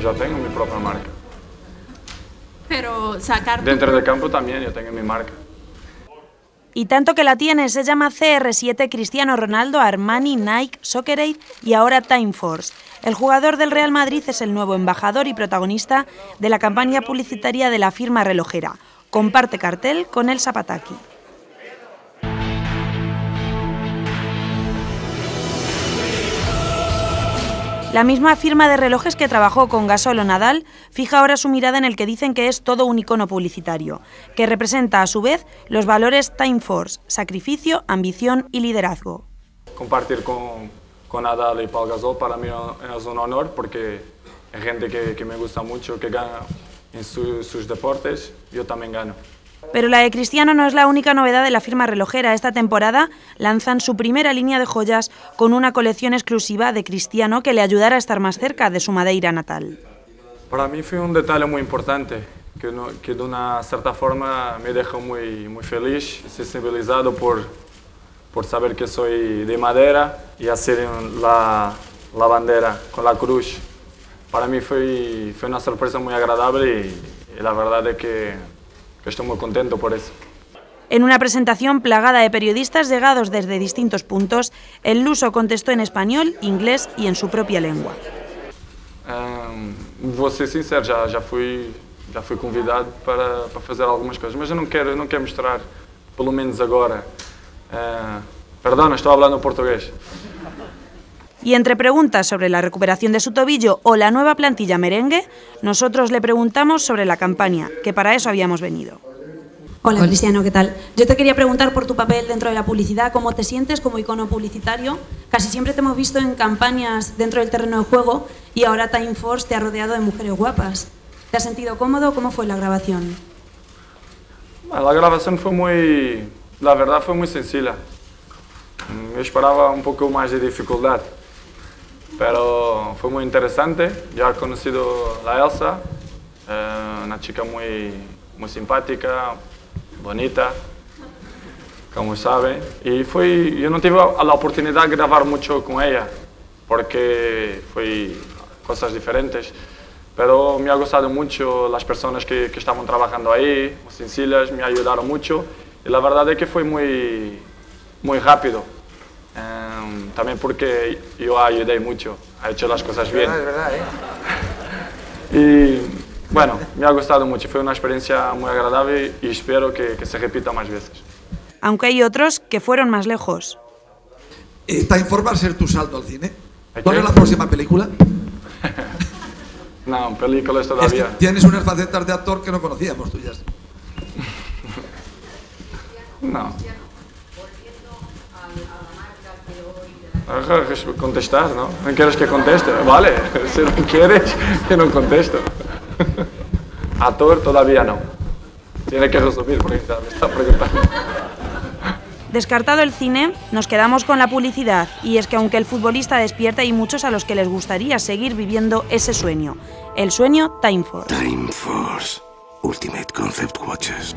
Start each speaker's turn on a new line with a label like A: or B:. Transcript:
A: ya tengo mi propia marca.
B: Pero sacar...
A: Dentro del campo también yo tengo mi marca.
C: Y tanto que la tiene, se llama CR7 Cristiano Ronaldo, Armani, Nike, Soccerade y ahora Time Force. El jugador del Real Madrid es el nuevo embajador y protagonista de la campaña publicitaria de la firma relojera. Comparte cartel con el Zapataki. La misma firma de relojes que trabajó con Gasol o Nadal fija ahora su mirada en el que dicen que es todo un icono publicitario, que representa a su vez los valores Time Force, sacrificio, ambición y liderazgo.
A: Compartir con, con Nadal y Paul Gasol para mí es un honor porque es gente que, que me gusta mucho, que gana en su, sus deportes, yo también gano.
C: Pero la de Cristiano no es la única novedad de la firma relojera. Esta temporada lanzan su primera línea de joyas con una colección exclusiva de Cristiano que le ayudará a estar más cerca de su Madeira natal.
A: Para mí fue un detalle muy importante, que, de una cierta forma me dejó muy, muy feliz, sensibilizado por, por saber que soy de madera y hacer la, la bandera con la cruz. Para mí fue, fue una sorpresa muy agradable y, y la verdad es que estoy muy contento por eso.
C: En una presentación plagada de periodistas llegados desde distintos puntos, el luso contestó en español, inglés y en su propia lengua.
A: Um, vou ser sincero, já, já, fui, já fui convidado para, para fazer algumas coisas, mas eu não quero, eu não quero mostrar, pelo menos agora. Uh, perdona, estou falando português.
C: Y entre preguntas sobre la recuperación de su tobillo o la nueva plantilla merengue, nosotros le preguntamos sobre la campaña, que para eso habíamos venido.
D: Hola Cristiano, ¿qué tal? Yo te quería preguntar por tu papel dentro de la publicidad, cómo te sientes como icono publicitario. Casi siempre te hemos visto en campañas dentro del terreno de juego y ahora Time Force te ha rodeado de mujeres guapas. ¿Te has sentido cómodo? ¿Cómo fue la grabación?
A: La grabación fue muy, la verdad fue muy sencilla. Yo esperaba un poco más de dificultad. Pero fue muy interesante. Ya he conocido a Elsa, eh, una chica muy, muy simpática, bonita, como saben. Y fue, yo no tuve la oportunidad de grabar mucho con ella, porque fue cosas diferentes. Pero me ha gustado mucho las personas que, que estaban trabajando ahí, las sencillas, me ayudaron mucho. Y la verdad es que fue muy, muy rápido. Um, también porque yo ayudé mucho, ha hecho las cosas bien.
E: Es verdad, ¿eh?
A: Y bueno, me ha gustado mucho, fue una experiencia muy agradable y espero que, que se repita más veces.
C: Aunque hay otros que fueron más lejos.
E: ¿Está en forma ser tu salto al cine?
A: ¿A
E: ¿Cuál es la próxima película?
A: No, películas
E: Es que
A: todavía.
E: tienes unas facetas de actor que no conocíamos tuyas.
A: No. Ajá, contestar, ¿no? ¿No quieres que conteste? Vale, si no quieres, que no contesto. Actor todavía no. Tiene que resumir porque me está preguntando.
C: Descartado el cine, nos quedamos con la publicidad, y es que aunque el futbolista despierta, hay muchos a los que les gustaría seguir viviendo ese sueño, el sueño Time Force.
F: Time Force Ultimate Concept Watches.